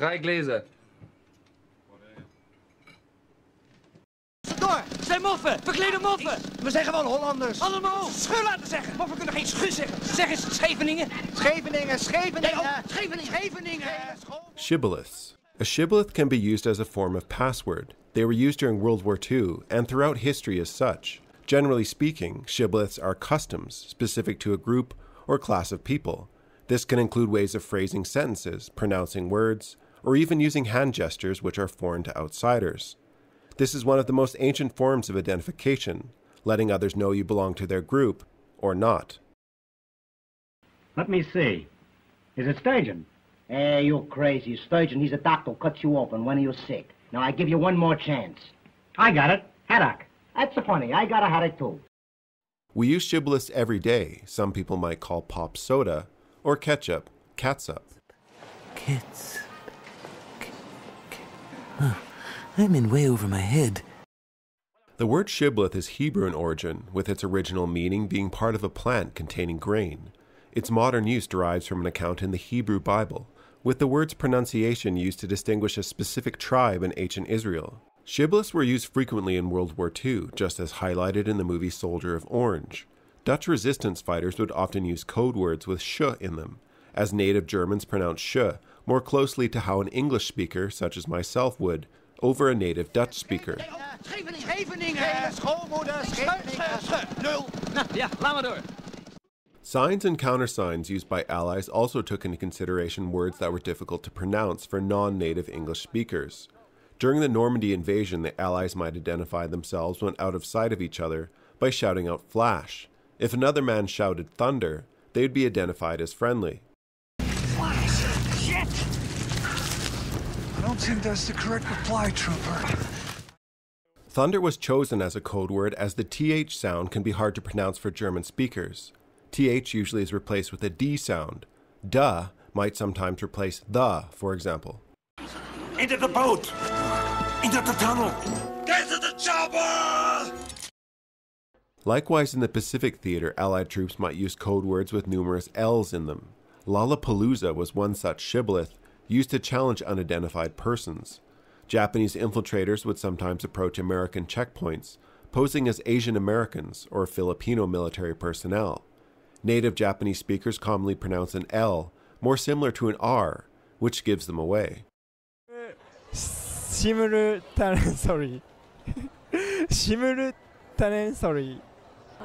Drei Gläser. Door! Zijn moffen! Verklede moffen! We zijn gewoon Hollanders. Allemaal schu laten zeggen! Moffen kunnen geen schu zeggen! Zeg eens Scheveningen! Scheveningen, Scheveningen. Nee, oh, Scheveningen! Scheveningen. Shibboleths. A shibboleth can be used as a form of password. They were used during World War II and throughout history as such. Generally speaking, shibboleths are customs specific to a group or class of people. This can include ways of phrasing sentences, pronouncing words, or even using hand gestures which are foreign to outsiders. This is one of the most ancient forms of identification, letting others know you belong to their group or not. Let me see. Is it Sturgeon? Eh, hey, you're crazy. Sturgeon, he's a doctor who cuts you open when you're sick. Now, I give you one more chance. I got it. Haddock. That's a funny. I got a haddock too. We use shibboleths every day. Some people might call pop soda or ketchup catsup. Kids. I'm in way over my head. The word shibboleth is Hebrew in origin, with its original meaning being part of a plant containing grain. Its modern use derives from an account in the Hebrew Bible, with the word's pronunciation used to distinguish a specific tribe in ancient Israel. Shibboleths were used frequently in World War II, just as highlighted in the movie Soldier of Orange. Dutch resistance fighters would often use code words with sh in them, as native Germans pronounce sh more closely to how an English speaker, such as myself, would over a native Dutch speaker. Signs and countersigns used by allies also took into consideration words that were difficult to pronounce for non native English speakers. During the Normandy invasion, the allies might identify themselves when out of sight of each other by shouting out flash. If another man shouted thunder, they would be identified as friendly. I don't think that's the correct reply, Trooper. Thunder was chosen as a code word as the TH sound can be hard to pronounce for German speakers. TH usually is replaced with a D sound. Duh might sometimes replace the, for example. Into the boat! Into the tunnel! Get to the chopper! Likewise, in the Pacific Theater, Allied troops might use code words with numerous L's in them. Lollapalooza was one such shibboleth used to challenge unidentified persons. Japanese infiltrators would sometimes approach American checkpoints, posing as Asian Americans or Filipino military personnel. Native Japanese speakers commonly pronounce an L, more similar to an R, which gives them away. Shimuru Tanensori. Shimuru Tanensori. Uh,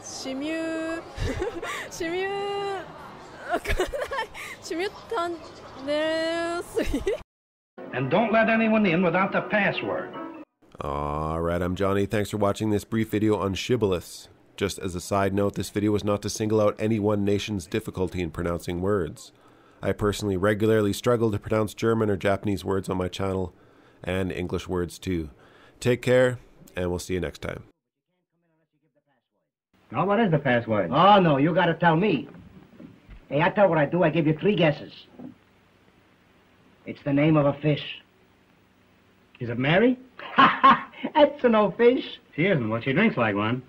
Shimu. Shimu. And don't let anyone in without the password. Alright, I'm Johnny. Thanks for watching this brief video on shibboleths. Just as a side note, this video was not to single out any one nation's difficulty in pronouncing words. I personally regularly struggle to pronounce German or Japanese words on my channel, and English words too. Take care, and we'll see you next time. Now, what is the password? Oh, no, you gotta tell me. Hey, I tell what I do. I give you three guesses. It's the name of a fish. Is it Mary? Ha ha! That's no fish. She isn't. Well, she drinks like one.